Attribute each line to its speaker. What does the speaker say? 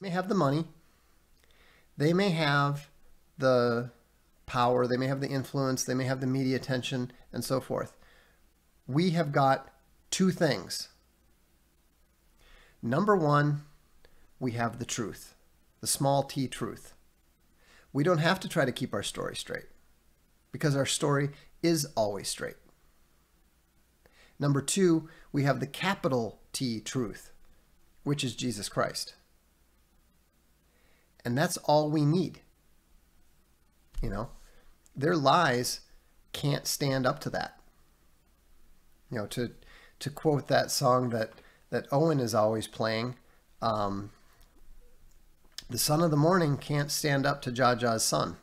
Speaker 1: may have the money, they may have the power, they may have the influence, they may have the media attention, and so forth. We have got two things. Number one, we have the truth, the small t truth. We don't have to try to keep our story straight because our story is always straight. Number two, we have the capital T truth, which is Jesus Christ. And that's all we need. You know, their lies can't stand up to that. You know, to to quote that song that that Owen is always playing, um, the son of the morning can't stand up to Jah Jah's son.